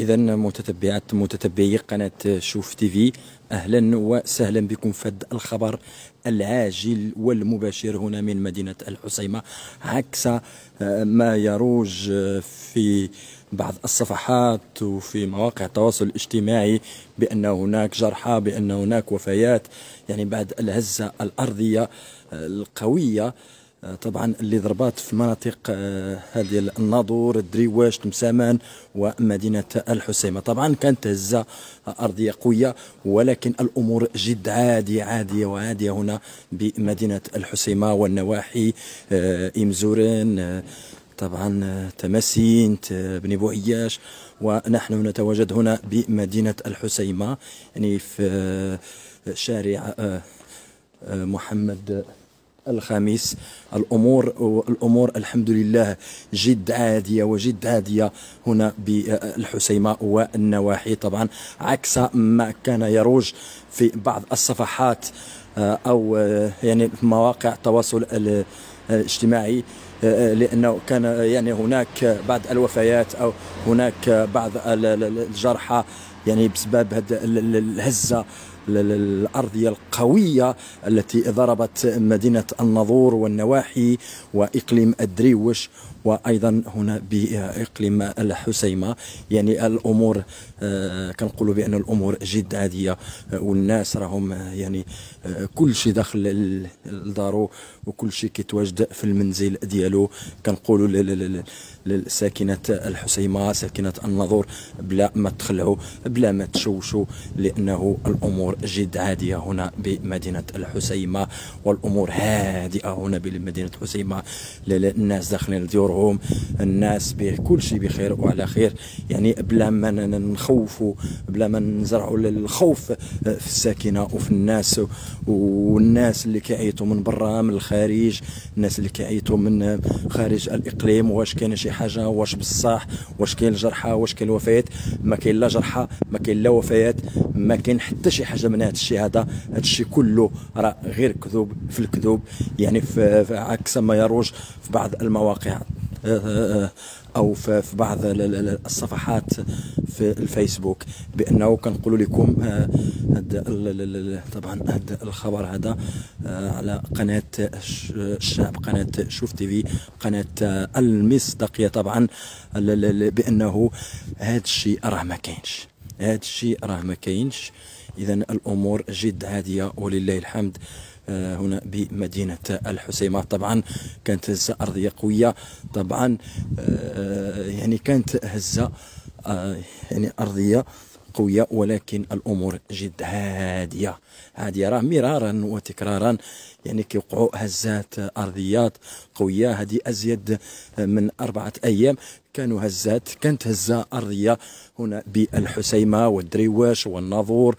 اذا متتبعات متتبعي قناة شوف تي في أهلا وسهلا بكم في هذا الخبر العاجل والمباشر هنا من مدينة الحسيمه عكس آه، ما يروج آه، في بعض الصفحات وفي مواقع التواصل الاجتماعي بأن هناك جرحى بأن هناك وفيات. يعني بعد الهزة الأرضية آه، القوية طبعا اللي ضربات في مناطق آه، هذه الناظور الدريواش تمسامان ومدينة الحسيمة. طبعا كانت هزه أرضية قوية ولكن الأمور جد عادية عادية وعادية هنا بمدينة الحسيمة والنواحي آه، امزورن طبعا تماسين بني بوعياش. ونحن نتواجد هنا بمدينة الحسيمة يعني في شارع محمد الخميس. الأمور الأمور الحمد لله جد عادية وجد عادية هنا بالحسيمة والنواحي. طبعا عكس ما كان يروج في بعض الصفحات آه، أو آه، يعني مواقع التواصل الاجتماعي آه، لأنه كان يعني هناك بعض الوفيات أو هناك بعض الجرحى يعني بسبب هذه الهزة الأرضية القوية التي ضربت مدينة النظور والنواحي وإقليم الدريوش وأيضا هنا بإقليم الحسيمة. يعني الأمور آه، كنقولوا بأن الأمور جد عادية آه، والناس راهم آه، يعني كل شيء داخل لدارو وكل شيء كيتواجد في المنزل ديالو. كنقولوا لساكنه الحسيمة ساكنة النظور بلا ما تخلعوا بلا ما تشوشوا لأنه الأمور جد عاديه هنا بمدينة الحسيمة والأمور هادئة هنا بمدينة الحسيمة. الناس داخلين الديورهم الناس بكل شيء بخير وعلى خير. يعني بلا ما نخوفوا بلا ما نزرعوا الخوف في الساكنة وفي الناس. والناس اللي كيعيطوا من برا من الخارج الناس اللي كيعيطوا من خارج الإقليم. واش كاين شي حاجة؟ واش بصح؟ واش كاين الجرحى؟ واش كاين الوفيات؟ ما كاين لا جرحى ما كاين لا وفيات. ما كاين حتى شي حاجة من هذا الشيء هذا. هذا الشيء كله راه غير كذوب في الكذوب. يعني في عكس ما يروج في بعض المواقع آه، آه، آه، أو في بعض الصفحات في الفيسبوك. بأنه كنقولوا لكم هذا طبعا هذا الخبر هذا على قناة الشعب قناة شوف تي في قناة المصداقية طبعا بأنه هذا الشيء راه ما كاينش. هذا الشيء راه ما كاينش. اذا الأمور جد عاديه ولله الحمد. آه، هنا بمدينة الحسيمة. طبعا كانت هزة أرضية قوية. طبعا آه، يعني كانت هزة آه، يعني أرضية قوية ولكن الأمور جد هادية. هادية راه مرارا وتكرارا. يعني كيوقعوا هزات أرضيات قوية. هذه أزيد من أربعة أيام. كانوا هزات كانت هزة أرضية هنا بالحسيمة والدريواش والناظور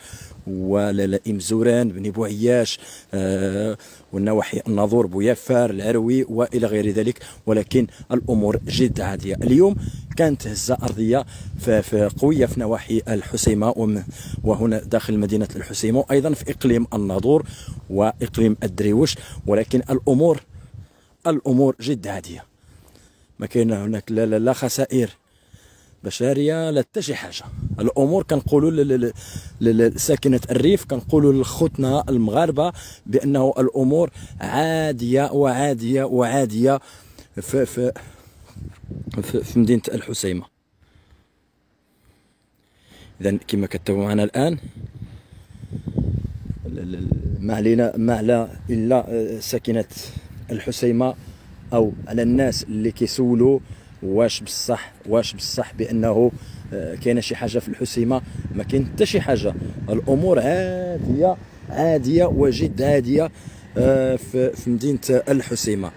وللائم زوران بني بوعياش آه والنواحي الناظور بويافار العروي وإلى غير ذلك. ولكن الأمور جد عادية. اليوم كانت هزه أرضية قوية في نواحي الحسيمة وهنا داخل مدينة الحسيمة وأيضا في إقليم الناظور وإقليم الدريوش ولكن الأمور الأمور جد عادية. ما كاين هناك لا, لا, لا خسائر. بشرية لا حتى شي حاجة. الأمور كنقولوا لساكنه الريف كنقولوا لخوتنا المغاربة بأنه الأمور عادية وعادية وعادية في في في, في مدينة الحسيمة. اذا كما كتبوا معنا الآن ما علينا ما على إلا ساكنة الحسيمة أو على الناس اللي كيسولوا واش بصح واش بصح بأنه آه، كاينة شي حاجة في الحسيمة ما كاين حتى شي حاجة. الأمور عاديه عاديه وجد عاديه آه، في مدينة الحسيمة.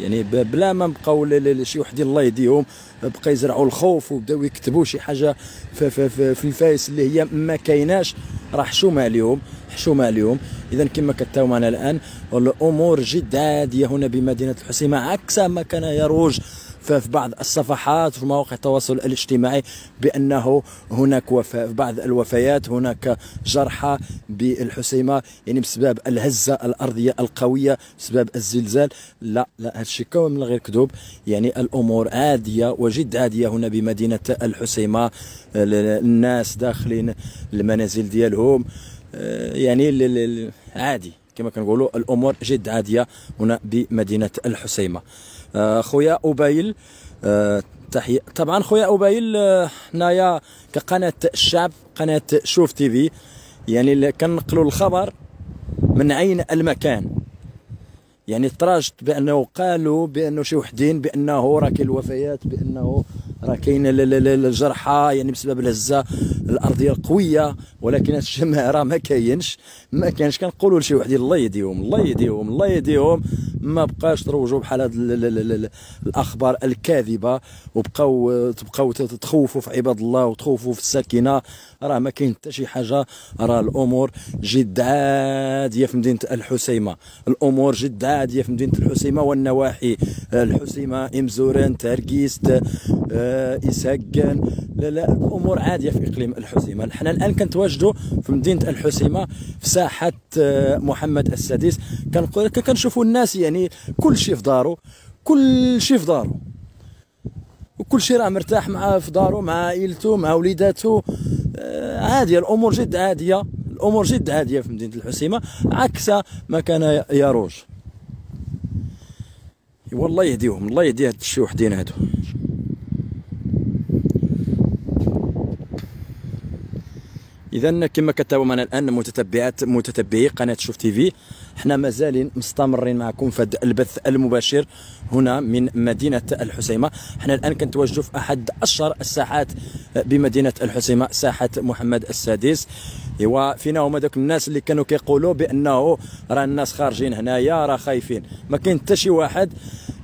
يعني بلا ما بقاو شي وحدين الله يهديهم بقى يزرعوا الخوف وبداو يكتبوا شي حاجة في, في, في, في الفايس اللي هي ما كايناش راه حشومة عليهم حشومة عليهم. اذا كما كتاو معنا الآن الأمور جد عاديه هنا بمدينة الحسيمة عكس ما كان يروج ففي بعض الصفحات في مواقع التواصل الاجتماعي بأنه هناك وفاة في بعض الوفيات هناك جرحى بالحسيمة يعني بسبب الهزة الأرضية القوية بسبب الزلزال. لا لا هذا الشيء من غير كذوب. يعني الأمور عادية وجد عادية هنا بمدينة الحسيمة. الناس داخلين المنازل ديالهم آه، يعني عادي. كما كنقولوا الأمور جد عادية هنا بمدينة الحسيمة. آه، خويا ابايل آه، تحية. طبعا خويا ابايل حنايا كقناة الشعب قناة شوف تي في يعني كنقلوا الخبر من عين المكان. يعني تراجت بأنه قالوا بأنه شي وحدين بأنه راه كاين الوفيات بأنه راه كاين الجرحى يعني بسبب الهزة الأرضية القوية. ولكن الشيء راه ما كاينش ما كانش كنقولوا لشي وحدين الله يهديهم الله يهديهم الله يهديهم. ما بقاش تروجوا بحال هاد الأخبار الكاذبة وبقاو تبقاو تخوفوا في عباد الله وتخوفوا في الساكنة. راه ما كاين حتى شي حاجة. راه الأمور جد عادية في مدينة الحسيمة. الأمور جد عادية في مدينة الحسيمة والنواحي. الحسيمة امزوران تركيست آه اساكان لا لا الأمور عادية في إقليم الحسيمة. حنا الآن كنتواجدوا في مدينة الحسيمة في ساحة آه محمد السادس. كنقول كنشوفوا الناس يعني كل شيء في دارو كل شيء في دارو. وكل شيء راه مرتاح مع في دارو مع عائلته مع وليداته. آه عادية الأمور جد عادية. الأمور جد عادية في مدينة الحسيمة عكس ما كان يروج والله يهديهم الله يهدي هاد الشيوحدين هادو. اذا كما كتبوا معنا الآن متتبعات متتبعي قناة شوف تي في حنا مازالين مستمرين معكم في البث المباشر هنا من مدينة الحسيمة. حنا الآن كنتواجدوا في أحد أشهر الساحات بمدينة الحسيمة ساحة محمد السادس. إيوا فينا هما دوك الناس اللي كانوا كيقولوا بأنه راه الناس خارجين هنايا راه خايفين. ما كاين حتى شي واحد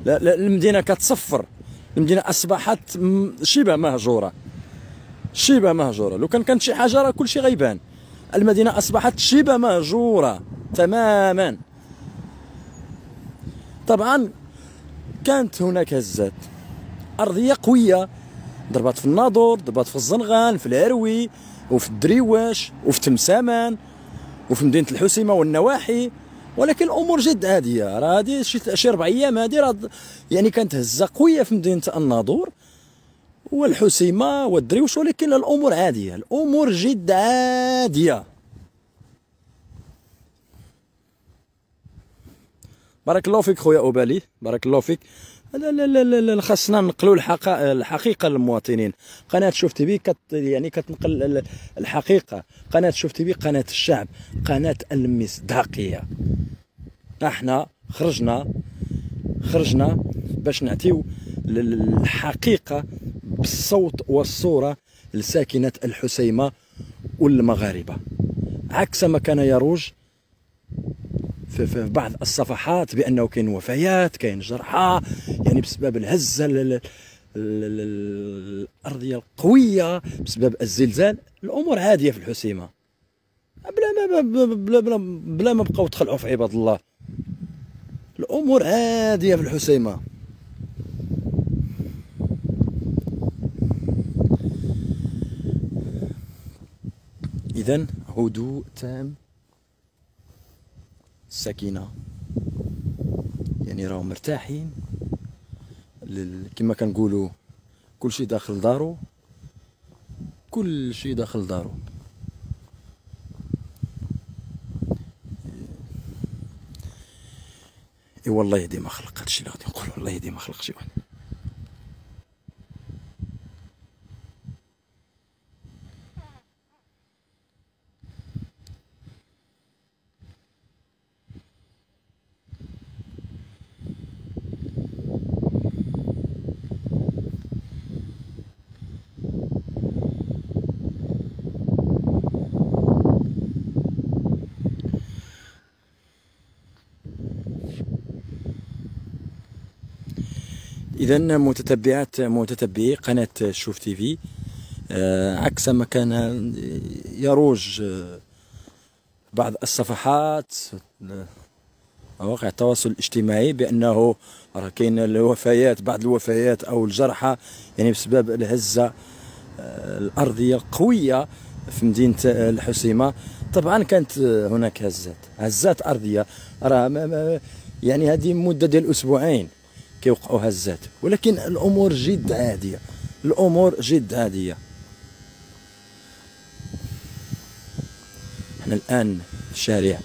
المدينة كتصفر. المدينة أصبحت شبه مهجورة. شبه مهجورة. لو كان كانت شي حاجة راه كلشي غيبان. المدينة أصبحت شبه مهجورة تماما. طبعا كانت هناك هزات. أرضية قوية ضربات في الناظور ضربات في الزنغان في العروي وفي الدريواش وفي تمسامان وفي مدينة الحسيمة والنواحي. ولكن الأمور جد عاديه راه هذه شي أربع أيام هذه راه يعني كانت هزة قوية في مدينة الناظور. والحسيمة والدريوش ولكن الأمور عاديه الأمور جد عاديه بارك الله فيك خويا أوبالي بارك الله فيك. لا لا لا لا خاصنا ننقلوا الحقيقة الحقيقة للمواطنين. قناة شوف تي في كت يعني كتنقل الحقيقة. قناة شوف تي في قناة الشعب قناة المصداقية. إحنا خرجنا خرجنا باش نعطيو الحقيقة بالصوت والصورة لساكنة الحسيمة والمغاربة. عكس ما كان يروج في, في بعض الصفحات بأنه كاين وفيات كاين جرحى يعني بسبب الهزة الأرضية القوية بسبب الزلزال. الأمور عادية في الحسيمة. بلا ما بلا بلا, بلا ما بقاو تخلعوا في عباد الله. الأمور عادية في الحسيمة. اذا هدوء تام السكينه يعني راهم مرتاحين. كما كنقولوا كل شيء داخل دارو كل شيء داخل دارو إي والله يهدي ما خلق هادشي اللي غادي نقول والله يهدي ما خلق شي واحد اذا متتبعات متتبعي قناة شوف تي في. آه، عكس ما كان يروج آه، بعض الصفحات مواقع التواصل الاجتماعي بأنه راه كاين الوفيات بعض الوفيات أو الجرحى يعني بسبب الهزة آه، الأرضية القوية في مدينة الحسيمة. طبعا كانت هناك هزات هزات أرضية. راه يعني هذه مدة ديال أسبوعين. كيوقعوا هزات ولكن الأمور جد عادية. الأمور جد عادية. إحنا الآن في شارع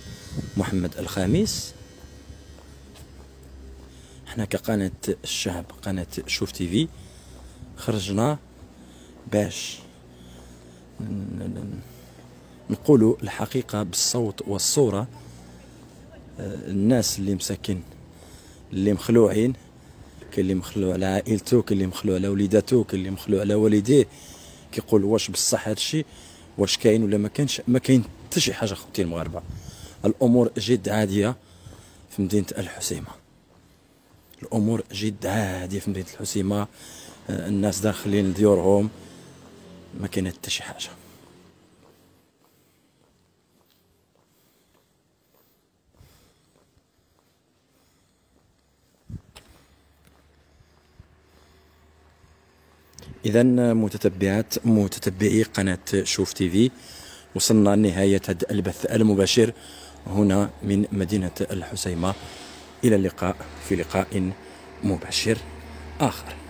محمد الخامس إحنا كقناة الشعب قناة شوف تي في خرجنا باش نقولوا الحقيقة بالصوت والصورة. آه، الناس اللي مساكن اللي مخلوعين. كاين اللي مخلوع على عائلته كاين اللي مخلوع على وليداته كاين اللي مخلوع على والديه. كيقول واش بصح هادشي واش كاين ولا ما كانش ما كاين حتى شي حاجة خوتي المغاربة. الأمور جد عادية في مدينة الحسيمة. الأمور جد عادية في مدينة الحسيمة. آه، الناس داخلين ديورهم. ما كاين حتى شي حاجة. اذا متتبعات متتبعي قناة شوف تي في. وصلنا لنهاية هذا البث المباشر هنا من مدينة الحسيمة. إلى اللقاء في لقاء مباشر آخر.